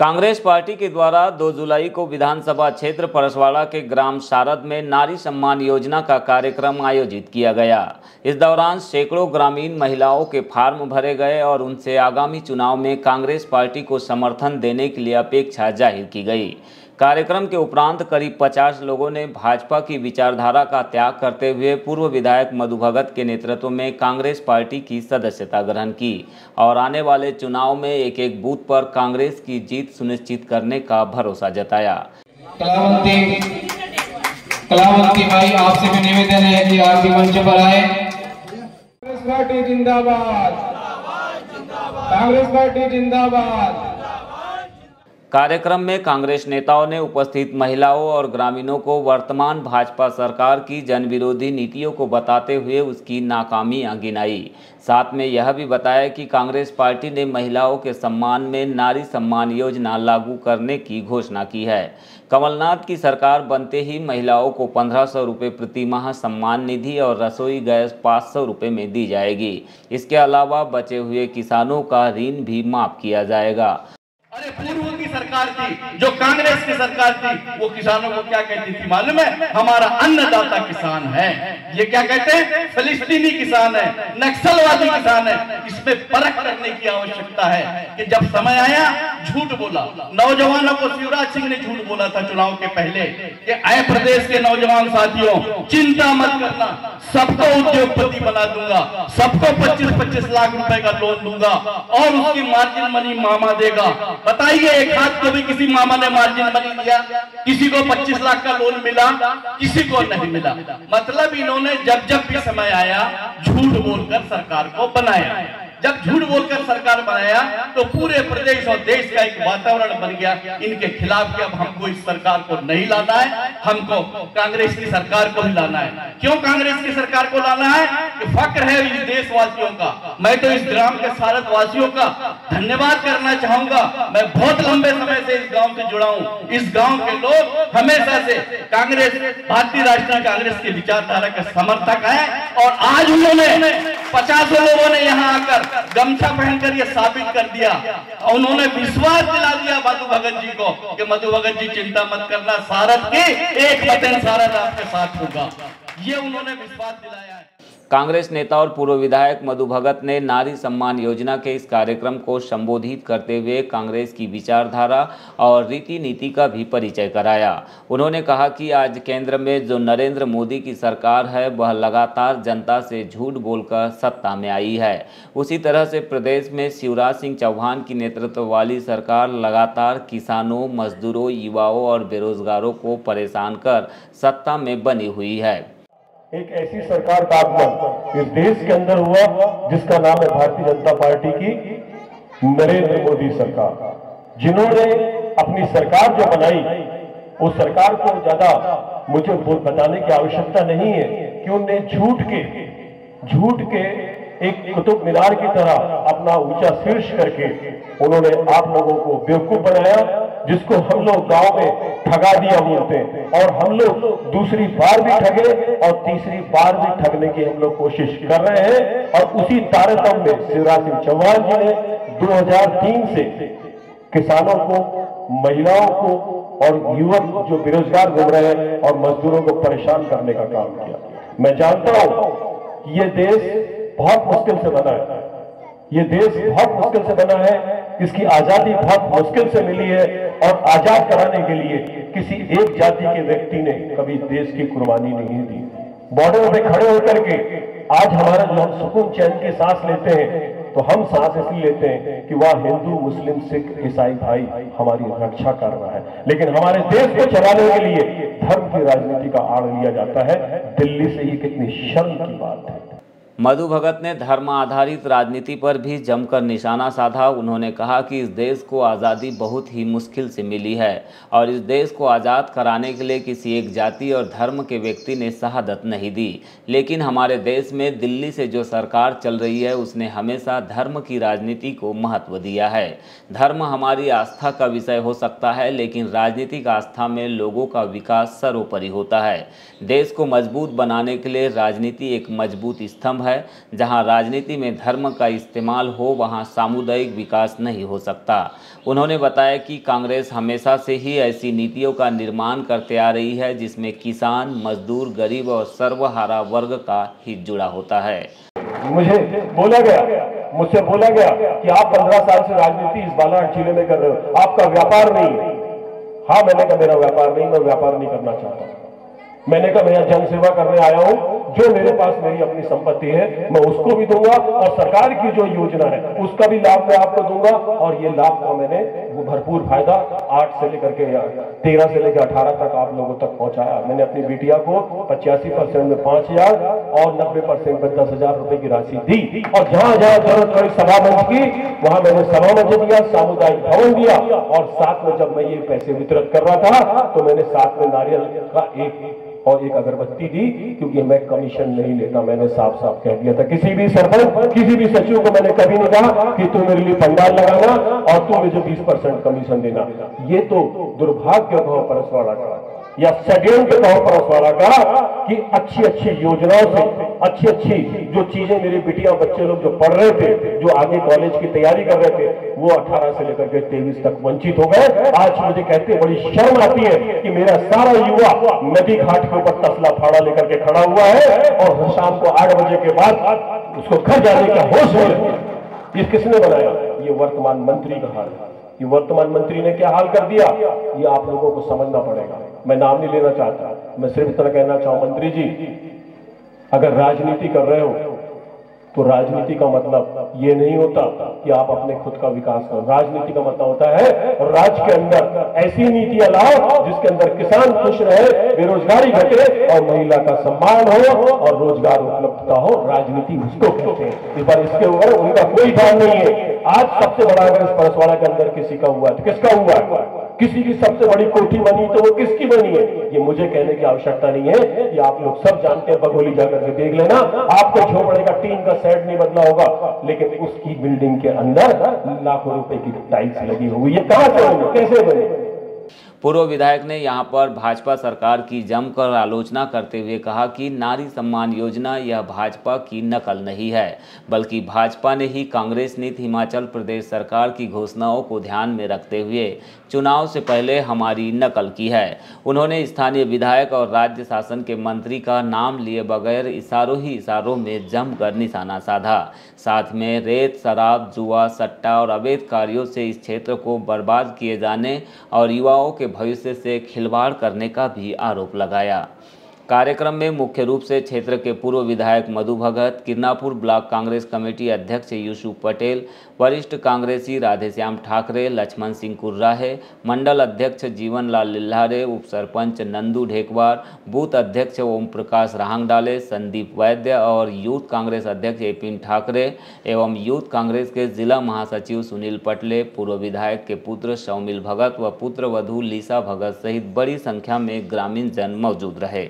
Congress party के द्वारा 2 जुलाई को विधानसभा क्षेत्र परसवाड़ा के ग्राम शारद में नारी सम्मान योजना का कार्यक्रम आयोजित किया गया। इस दौरान सैकड़ों ग्रामीण महिलाओं के फार्म भरे गए और उनसे आगामी चुनाव में कांग्रेस पार्टी को समर्थन देने के लिए अपेक्षा ज़ाहिर की गई। कार्यक्रम के उपरांत करीब 50 लोगों ने भाजपा की विचारधारा का त्याग करते हुए पूर्व विधायक मधु भगत के नेतृत्व में कांग्रेस पार्टी की सदस्यता ग्रहण की और आने वाले चुनाव में एक एक बूथ पर कांग्रेस की जीत सुनिश्चित करने का भरोसा जताया। कलावंती कलावंती भाई आपसे भी निवेदन है कि आप भी मंच पर आए। कांग्रेस पार्टी जिंदाबाद। कांग्रेस पार्टी जिंदाबाद। कार्यक्रम में कांग्रेस नेताओं ने उपस्थित महिलाओं और ग्रामीणों को वर्तमान भाजपा सरकार की जनविरोधी नीतियों को बताते हुए उसकी नाकामियाँ गिनाई साथ में यह भी बताया कि कांग्रेस पार्टी ने महिलाओं के सम्मान में नारी सम्मान योजना लागू करने की घोषणा की है। कमलनाथ की सरकार बनते ही महिलाओं को पंद्रह सौ रुपये प्रति माह सम्मान निधि और रसोई गैस पाँच सौ रुपये में दी जाएगी। इसके अलावा बचे हुए किसानों का ऋण भी माफ़ किया जाएगा। सरकार थी जो कांग्रेस सरकार थी, वो किसानों को क्या कहती थी मालूम है? हमारा अन्नदाता किसान है। ये क्या कहते हैं? फिलिस्तीनी किसान है, नक्सलवादी किसान है। इसमें फ़र्क करने की आवश्यकता है कि जब समय आया, झूठ बोला। नौजवानों को शिवराज सिंह ने झूठ बोला था चुनाव के पहले कि आए प्रदेश के नौजवान साथियों, चिंता मत करना। सबको उद्योगपति बना दूँगा। सबको 25-25 लाख रुपए का लोन दूँगा। और उसकी मार्जिन मनी मामा देगा। बताइए, एक हाथ को भी किसी मामा ने मार्जिन मनी दिया किसी को 25 लाख का लोन मिला, किसी को नहीं मिला। मतलब इन्होंने जब जब भी समय आया, झूठ बोलकर सरकार को बनाया। जब झूठ बोलकर सरकार बनाया तो पूरे प्रदेश और देश का एक वातावरण बन गया। इनके खिलाफ अब हमको इस सरकार को नहीं लाना है, हमको कांग्रेस की सरकार को ही लाना है। क्यों कांग्रेस की सरकार को लाना है? कि फक्र है इस देशवासियों का। मैं तो इस ग्राम के सारद वासियों का धन्यवाद करना चाहूँगा। मैं बहुत लंबे समय से इस गाँव से जुड़ा हूँ। इस गाँव के लोग हमेशा से कांग्रेस, भारतीय राष्ट्रीय कांग्रेस की विचारधारा के समर्थक है। और आज उन्होंने पचासों लोगों ने यहाँ आकर गमछा पहनकर ये साबित कर दिया और उन्होंने विश्वास दिला दिया मधु भगत जी को कि मधु भगत जी चिंता मत करना, सारद की एक वचन सारद आपके साथ होगा। ये उन्होंने विश्वास दिलाया है। कांग्रेस नेता और पूर्व विधायक मधु भगत ने नारी सम्मान योजना के इस कार्यक्रम को संबोधित करते हुए कांग्रेस की विचारधारा और रीति नीति का भी परिचय कराया। उन्होंने कहा कि आज केंद्र में जो नरेंद्र मोदी की सरकार है, वह लगातार जनता से झूठ बोलकर सत्ता में आई है। उसी तरह से प्रदेश में शिवराज सिंह चौहान की नेतृत्व वाली सरकार लगातार किसानों, मजदूरों, युवाओं और बेरोजगारों को परेशान कर सत्ता में बनी हुई है। एक ऐसी सरकार का आगमन इस देश के अंदर हुआ, जिसका नाम है भारतीय जनता पार्टी की नरेंद्र मोदी सरकार। जिन्होंने अपनी सरकार जो बनाई, उस सरकार को ज़्यादा मुझे बताने की आवश्यकता नहीं है कि उनने झूठ के झूठ के एक कुतुब मीनार की तरह अपना ऊँचा शीर्ष करके उन्होंने आप लोगों को बेवकूफ़ बनाया, जिसको हम लोग गाँव में ठगा दिया बोलते हैं। और हम लोग दूसरी बार भी ठगे और तीसरी बार भी ठगने की हम लोग कोशिश कर रहे हैं। और उसी तारतम्य में शिवराज सिंह चौहान जी ने 2003 से किसानों को, महिलाओं को और युवक जो बेरोजगार घूम रहे हैं और मजदूरों को परेशान करने का काम किया। मैं जानता हूँ ये देश बहुत मुश्किल से बना है। ये देश बहुत मुश्किल से बना है। इसकी आज़ादी बहुत मुश्किल से मिली है। और आज़ाद कराने के लिए किसी एक जाति के व्यक्ति ने कभी देश की कुर्बानी नहीं दी। बॉर्डर पे खड़े होकर के आज हमारा जो हम सुकून चैन की सांस लेते हैं तो हम सांस इसलिए लेते हैं कि वह, हिंदू, मुस्लिम, सिख, ईसाई भाई हमारी रक्षा कर रहा है। लेकिन हमारे देश को चलाने के लिए धर्म की राजनीति का आड़ लिया जाता है। दिल्ली से ही कितनी शर्म की बात है। मधु भगत ने धर्म आधारित राजनीति पर भी जमकर निशाना साधा। उन्होंने कहा कि इस देश को आज़ादी बहुत ही मुश्किल से मिली है और इस देश को आज़ाद कराने के लिए किसी एक जाति और धर्म के व्यक्ति ने शहादत नहीं दी। लेकिन हमारे देश में दिल्ली से जो सरकार चल रही है, उसने हमेशा धर्म की राजनीति को महत्व दिया है। धर्म हमारी आस्था का विषय हो सकता है, लेकिन राजनीतिक आस्था में लोगों का विकास सर्वोपरि होता है। देश को मज़बूत बनाने के लिए राजनीति एक मज़बूत स्तंभ है। है, जहाँ राजनीति में धर्म का इस्तेमाल हो, वहाँ सामुदायिक विकास नहीं हो सकता। उन्होंने बताया कि कांग्रेस हमेशा से ही ऐसी नीतियों का निर्माण करते आ रही है, जिसमें किसान, मजदूर, गरीब और सर्वहारा वर्ग का हित जुड़ा होता है। मुझे बोला गया, मुझसे बोला गया कि आप पंद्रह साल से राजनीति इस बालाघाट ज़िले में कर रहे हो। आपका व्यापार नहीं। हाँ मैंने कहा, मेरा व्यापार नहीं, मैं व्यापार नहीं करना चाहता। मैंने कहा, मैं यहाँ जन सेवा करने आया हूँ। जो मेरे पास मेरी अपनी संपत्ति है, मैं उसको भी दूँगा और सरकार की जो योजना है, उसका भी लाभ मैं आपको दूँगा और ये लाभ का मैंने वो भरपूर फ़ायदा आठ से लेकर के तेरह से लेकर अठारह तक आप लोगों तक पहुँचाया। मैंने अपनी बिटिया को पचासी परसेंट में पाँच हज़ार और नब्बे परसेंट में दस हज़ार रुपए की राशि दी और जहाँ जहाँ ज़रूरत पड़ी सभा मंच की, वहाँ मैंने सभा मंच दिया, सामुदायिक भवन दिया और साथ में जब मैं ये पैसे वितरित कर रहा था तो मैंने साथ में नारियल का एक और एक अगरबत्ती दी, क्योंकि मैं कमीशन नहीं लेता, मैंने साफ़ साफ़ कह दिया था। किसी भी सरपंच, किसी भी सचिव को मैंने कभी नहीं कहा कि तू मेरे लिए पंडाल लगाना और तू मुझे 20 परसेंट कमीशन देना। ये तो दुर्भाग्य भाव परसवाड़ा का या सेकेंड के तौर पर वाला का कि अच्छी अच्छी योजनाओं से अच्छी अच्छी जो चीज़ें मेरी बिटिया बच्चे लोग जो पढ़ रहे थे, जो आगे कॉलेज की तैयारी कर रहे थे, वो 18 से लेकर के तेईस तक वंचित हो गए। आज मुझे कहते बड़ी शर्म आती है कि मेरा सारा युवा नदी घाट के ऊपर तसला फाड़ा लेकर के खड़ा हुआ है और शाम को आठ बजे के बाद उसको घर जाने का होश नहीं ये किसने बनाया? ये वर्तमान मंत्री का हाल है। ये वर्तमान मंत्री ने क्या हाल कर दिया? ये आप लोगों को समझना पड़ेगा। मैं नाम नहीं लेना चाहता। मैं सिर्फ़ इतना कहना चाहूँ, मंत्री जी, अगर राजनीति कर रहे हो तो राजनीति का मतलब ये नहीं होता कि आप अपने खुद का विकास करो। राजनीति का मतलब होता है राज्य के अंदर ऐसी नीतियाँ लाओ जिसके अंदर किसान खुश रहे, बेरोजगारी घटे और महिला का सम्मान हो और रोज़गार उपलब्धता हो। राजनीति उसको कहते इस बार इसके ऊपर उनका कोई ध्यान नहीं है। आज सबसे बड़ा अगर इस परसवाड़ा के अंदर किसी का हुआ है तो किसका हुआ है? किसी की सबसे बड़ी कोठी बनी तो वो किसकी बनी है? ये मुझे कहने की आवश्यकता नहीं है ये आप लोग सब जानते हैं बघोली जाकर के देख लेना। आपको झोपड़े का टीन का सेट नहीं बदला होगा, लेकिन उसकी बिल्डिंग के अंदर लाखों रुपए की टाइल्स लगी हुई है। कहाँ से बनी कैसे बनी? पूर्व विधायक ने यहाँ पर भाजपा सरकार की जमकर आलोचना करते हुए कहा कि नारी सम्मान योजना यह भाजपा की नकल नहीं है, बल्कि भाजपा ने ही कांग्रेस नीति हिमाचल प्रदेश सरकार की घोषणाओं को ध्यान में रखते हुए चुनाव से पहले हमारी नकल की है। उन्होंने स्थानीय विधायक और राज्य शासन के मंत्री का नाम लिए बगैर इशारों ही इशारों में जमकर निशाना साधा। साथ में रेत, शराब, जुआ, सट्टा और अवैध कार्यों से इस क्षेत्र को बर्बाद किए जाने और युवाओं के भविष्य से खिलवाड़ करने का भी आरोप लगाया। कार्यक्रम में मुख्य रूप से क्षेत्र के पूर्व विधायक मधु भगत किरनापुर ब्लॉक कांग्रेस कमेटी अध्यक्ष यूसुफ पटेल, वरिष्ठ कांग्रेसी राधेश्याम ठाकरे, लक्ष्मण सिंह कुर्राहे, मंडल अध्यक्ष जीवन लाल लिल्हारे, उप सरपंच नंदू ढेकवार, बूथ अध्यक्ष ओम प्रकाश राहंगडाले, संदीप वैद्य और यूथ कांग्रेस अध्यक्ष एपिन ठाकरे एवं यूथ कांग्रेस के जिला महासचिव सुनील पटले, पूर्व विधायक के पुत्र सौमिल भगत व पुत्र वधु लीसा भगत सहित बड़ी संख्या में ग्रामीण जन मौजूद रहे।